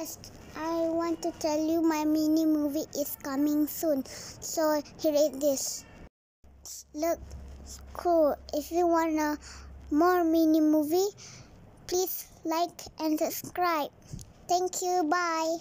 First, I want to tell you my mini movie is coming soon. So here it is. Look, cool. If you want a more mini movie, please like and subscribe. Thank you. Bye.